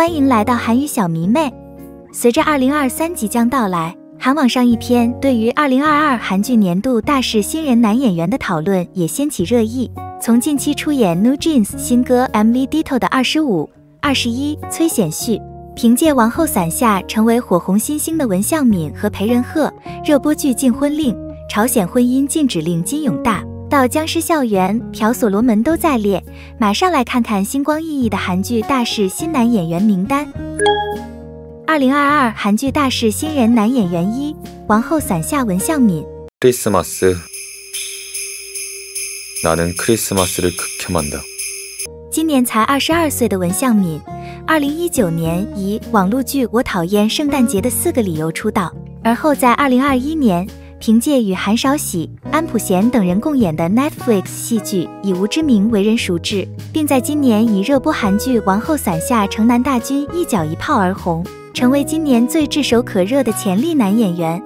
欢迎来到韩语小迷妹。随着二零二三即将到来，韩网上一篇对于二零二二韩剧年度大势新人男演员的讨论也掀起热议。从近期出演 New Jeans 新歌 MV Ditto 的二十五、二十一崔显旭，凭借《王后伞下》成为火红新星的文相敏和裴仁赫，热播剧《禁婚令》，朝鲜婚姻禁止令金永大。到僵尸校园、朴所罗门都在列，马上来看看星光熠熠的韩剧大势新男演员名单。二零二二韩剧大势新人男演员一：王后伞下文相敏。크리스마스나는크리스마스를극혐한다今年才二十二岁的文相敏，二零一九年以网络剧《我讨厌圣诞节的四个理由》出道，而后在二零二一年。 凭借与韩少喜、安普贤等人共演的 Netflix 戏剧《以无之名》为人熟知，并在今年以热播韩剧《王后伞下》城南大军一角一炮而红，成为今年最炙手可热的潜力男演员。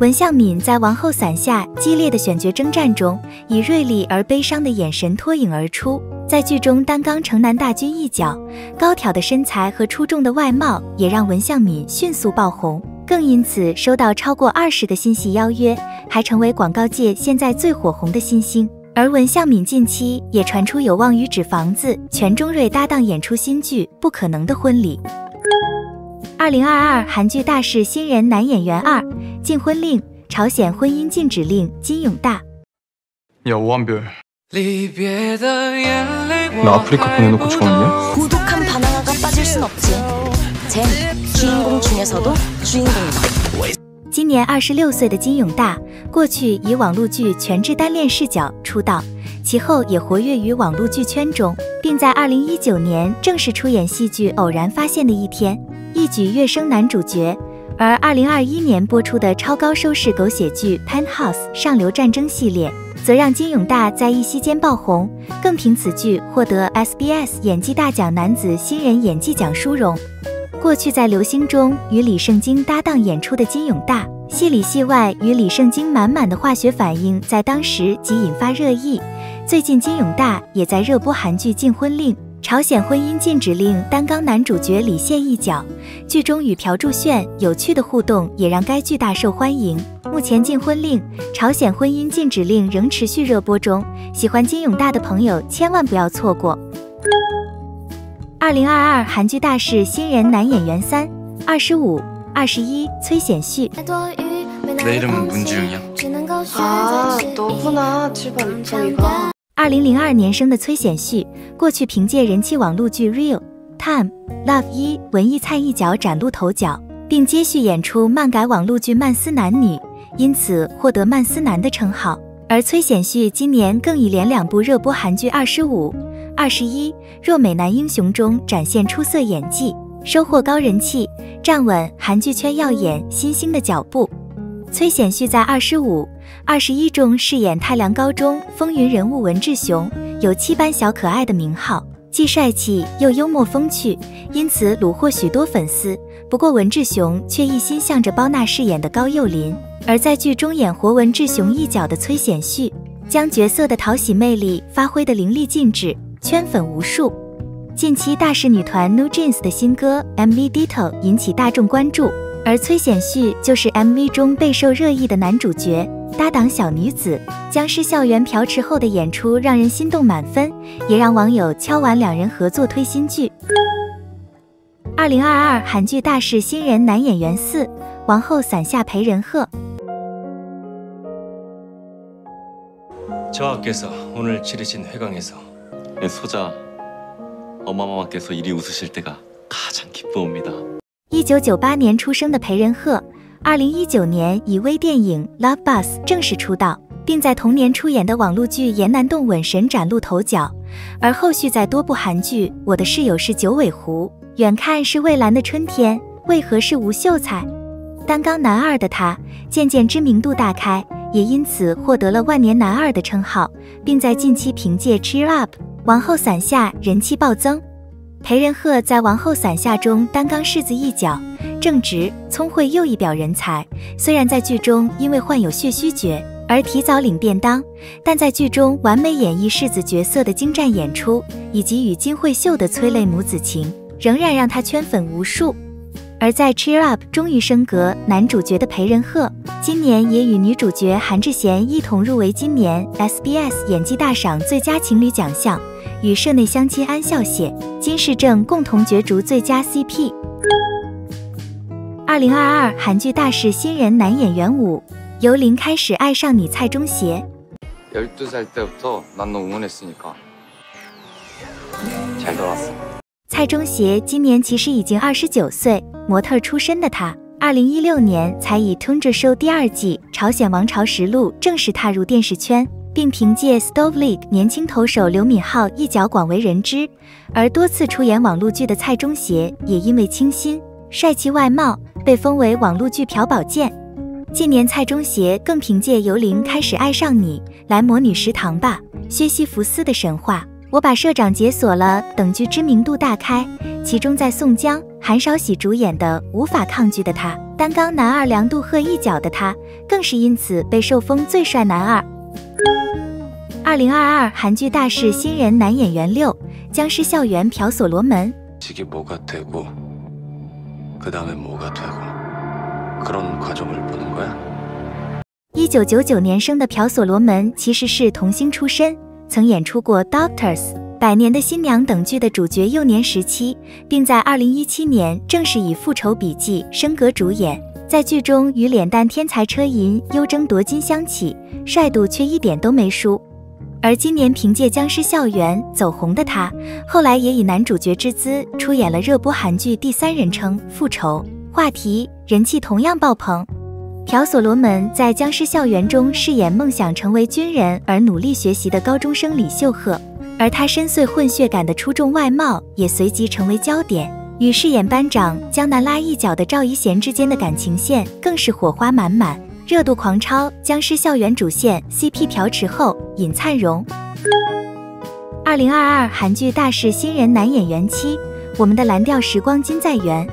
文相敏在《王后伞下》激烈的选角征战中，以锐利而悲伤的眼神脱颖而出，在剧中担纲城南大军一角，高挑的身材和出众的外貌也让文相敏迅速爆红。更因此收到超过二十个新戏邀约，还成为广告界现在最火红的新星。而文相敏近期也传出有望与纸房子全钟瑞搭档演出新剧《不可能的婚礼》。二零二二韩剧大势新人男演员二：禁婚令，朝鲜婚姻禁止令金永大。야오한별나아프리카보내놓고죽었냐 고독한바나나가빠질순없지쟨 今年二十六岁的金永大过去以网络剧全智单恋视角出道其后也活跃于网络剧圈中并在二零一九年正式出演戏剧偶然发现的一天一举跃升男主角。而二零二一年播出的超高收视狗血剧 penthouse 上流战争系列则让金永大在一夕间爆红。更凭此剧获得 sbs 演技大奖男子新人演技奖殊荣。过去在《流星》中与李圣经搭档演出的金永大，戏里戏外与李圣经满满的化学反应，在当时即引发热议。最近金永大也在热播韩剧《禁婚令》，朝鲜婚姻禁止令担纲男主角李现一角，剧中与朴柱炫有趣的互动也让该剧大受欢迎。目前《禁婚令》、朝鲜婚姻禁止令仍持续热播中，喜欢金永大的朋友千万不要错过。二零二二韩剧大势新人男演员三：二十五、二十一崔显旭。내이름은문지웅이야 아너구나7번2번2번二零零二年生的崔显旭，过去凭借人气网络剧《Real Time Love》一文艺菜一角崭露头角，并接续演出漫改网络剧《曼斯男女》，因此获得“曼斯男”的称号。而崔显旭今年更以连两部热播韩剧《二十五》。 二十一若美男英雄中展现出色演技，收获高人气，站稳韩剧圈耀眼新星的脚步。崔显旭在二十五、二十一中饰演太良高中风云人物文志雄，有七班小可爱的名号，既帅气又幽默风趣，因此虏获许多粉丝。不过文志雄却一心向着包娜饰演的高幼霖，而在剧中演活文志雄一角的崔显旭，将角色的讨喜魅力发挥得淋漓尽致。圈粉无数，近期大势女团 New Jeans 的新歌 MV Ditto 引起大众关注，而崔显旭就是 MV 中备受热议的男主角。搭档小女子僵尸校园朴持后的演出让人心动满分，也让网友敲完两人合作推新剧。二零二二韩剧大势新人男演员四：王后伞下裴仁赫。저하께서오늘치르신회강에서 소자어마마마께서이리웃으실때가가장기쁩니다一九九八年出生的裴仁赫，二零一九年以微电影《Love Bus》正式出道，并在同年出演的网络剧《岩南洞吻神》崭露头角，而后续在多部韩剧《我的室友是九尾狐》《远看是蔚蓝的春天》《为何是吴秀才》担纲男二的他，渐渐知名度大开，也因此获得了万年男二的称号，并在近期凭借《Cheer Up》。 王后伞下人气暴增，裴仁赫在王后伞下中担纲世子一角，正直聪慧又一表人才。虽然在剧中因为患有血虚厥而提早领便当，但在剧中完美演绎世子角色的精湛演出，以及与金惠秀的催泪母子情，仍然让他圈粉无数。而在 Cheer Up 终于升格男主角的裴仁赫，今年也与女主角韩智贤一同入围今年 SBS 演技大赏最佳情侣奖项，与社内相亲安孝燮、金世正共同角逐最佳 CP。二零二二韩剧大势新人男演员五，由零开始爱上你蔡中协。 12살 때부터 난 너 응원했으니까 잘 돌았어. 蔡中协今年其实已经二十九岁，模特出身的他，二零一六年才以《通着 Show》第二季《朝鲜王朝实录》正式踏入电视圈， 并凭借《Stove League》年轻投手刘敏浩一角广为人知。而多次出演网络剧的蔡中协，也因为清新帅气外貌，被封为网络剧朴宝剑。近年，蔡中协更凭借《由零开始爱上你》来模拟食堂吧、薛西弗斯的神话。我把社长解锁了等剧知名度大开，其中在宋江、韩少喜主演的《无法抗拒的他》，担纲男二梁杜赫一角的他，更是因此被受封最帅男二。零二二韩剧大势新人男演员六僵尸校园朴所罗门。一九九九年生的朴所罗门其实是童星出身，曾演出过《Doctors》《百年的新娘》等剧的主角。幼年时期，并在二零一七年正式以《复仇笔记》升格主演，在剧中与脸蛋天才车银优争夺金相起，帅度却一点都没输。而今年凭借《僵尸校园》走红的他，后来也以男主角之姿出演了热播韩剧《第三人称复仇》，话题人气同样爆棚。朴所罗门在《僵尸校园》中饰演梦想成为军人而努力学习的高中生李秀赫，而他深邃混血感的出众外貌也随即成为焦点，与饰演班长江南拉一角的赵一贤之间的感情线更是火花满满，热度狂超《僵尸校园》主线 CP 朴池厚、尹灿荣。二零二二韩剧大势新人男演员七，我们的蓝调时光金在元。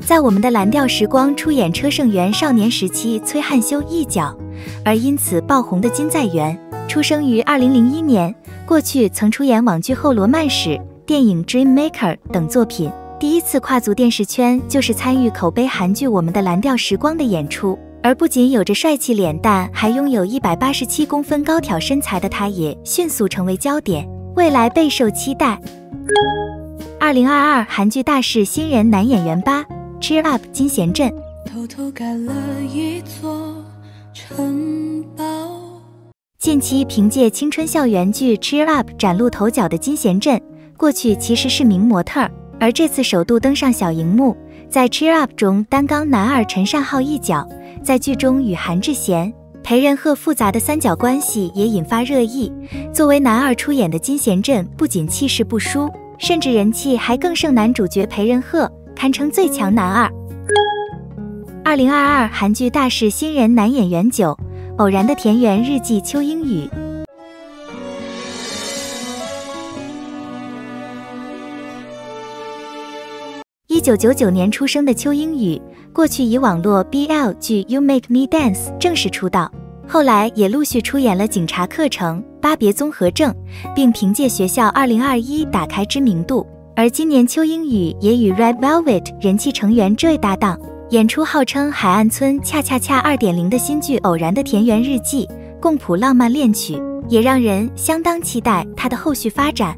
在我们的蓝调时光出演车胜元少年时期崔汉修一角，而因此爆红的金在元，出生于二零零一年，过去曾出演网剧《后罗曼史》、电影《Dream Maker》等作品。第一次跨足电视圈，就是参与口碑韩剧《我们的蓝调时光》的演出。而不仅有着帅气脸蛋，还拥有一百八十七公分高挑身材的他，也迅速成为焦点，未来备受期待。二零二二韩剧大势新人男演员八。Cheer Up 金贤镇，偷偷盖了一座城堡。近期凭借青春校园剧 Cheer Up 崭露头角的金贤镇，过去其实是名模特儿，而这次首度登上小荧幕，在 Cheer Up 中担纲男二陈善浩一角，在剧中与韩智贤、裴仁赫复杂的三角关系也引发热议。作为男二出演的金贤镇，不仅气势不输，甚至人气还更胜男主角裴仁赫。堪称最强男二。二零二二韩剧大势新人男演员九，偶然的田园日记秋英宇。九九九年出生的邱英宇，过去以网络 BL 剧《You Make Me Dance》正式出道，后来也陆续出演了警察课程、巴别综合症，并凭借学校二零二一打开知名度。而今年，邱英宇也与 Red Velvet 人气成员 Joy 搭档，演出号称海岸村恰恰恰二点零的新剧《偶然的田园日记》，共谱浪漫恋曲，也让人相当期待他的后续发展。